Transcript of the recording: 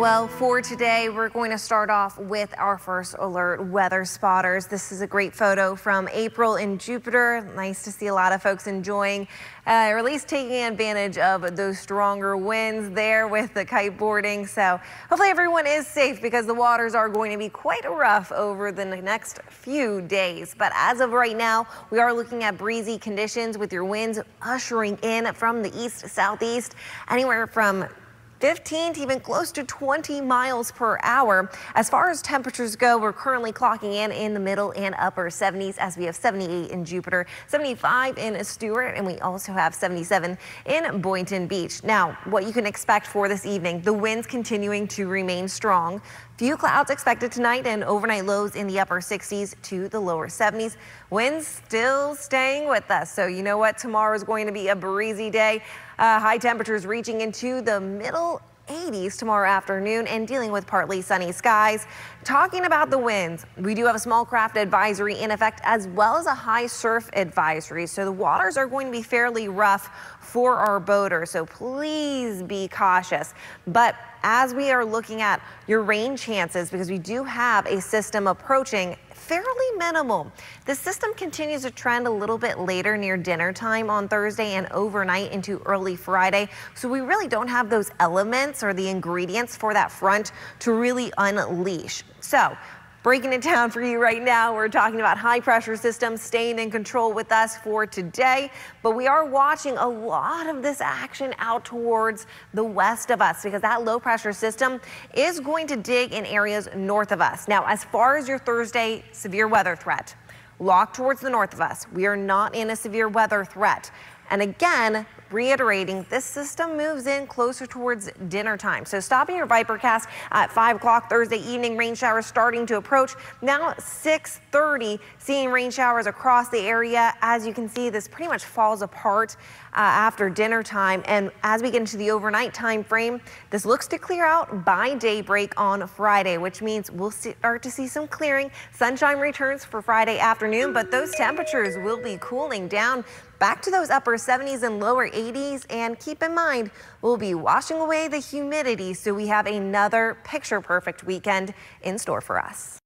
Well, for today, we're going to start off with our first alert weather spotters. This is a great photo from April in Jupiter. Nice to see a lot of folks enjoying, uh, or at least taking advantage of those stronger winds there with the kiteboarding. So hopefully everyone is safe because the waters are going to be quite rough over the next few days. But as of right now, we are looking at breezy conditions with your winds ushering in from the east southeast, anywhere from 15 to even close to 20 miles per hour. As far as temperatures go, we're currently clocking in in the middle and upper 70s as we have 78 in Jupiter, 75 in Stuart, and we also have 77 in Boynton Beach. Now, what you can expect for this evening, the winds continuing to remain strong. Few clouds expected tonight and overnight lows in the upper 60s to the lower 70s. Winds still staying with us. So you know what? Tomorrow is going to be a breezy day. Uh, high temperatures reaching into the middle 80s tomorrow afternoon and dealing with partly sunny skies. Talking about the winds, we do have a small craft advisory in effect as well as a high surf advisory. So the waters are going to be fairly rough for our boaters. So please be cautious. But as we are looking at your rain chances, because we do have a system approaching fairly minimal. The system continues to trend a little bit later near dinner time on Thursday and overnight into early Friday. So we really don't have those elements or the ingredients for that front to really unleash. So Breaking it down for you right now, we're talking about high pressure systems staying in control with us for today, but we are watching a lot of this action out towards the west of us because that low pressure system is going to dig in areas north of us. Now, as far as your Thursday severe weather threat, locked towards the north of us, we are not in a severe weather threat. And again, reiterating this system moves in closer towards dinner time. So stopping your Vipercast at 5 o'clock Thursday evening, rain showers starting to approach. Now 6.30, seeing rain showers across the area. As you can see, this pretty much falls apart uh, after dinner time. And as we get into the overnight time frame, this looks to clear out by daybreak on Friday, which means we'll start to see some clearing. Sunshine returns for Friday afternoon, but those temperatures will be cooling down back to those upper 70s and lower 80s. And keep in mind, we'll be washing away the humidity so we have another picture perfect weekend in store for us.